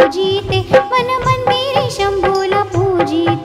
पूजिते। मन मंदिरी शंभूला पूजिते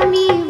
আমি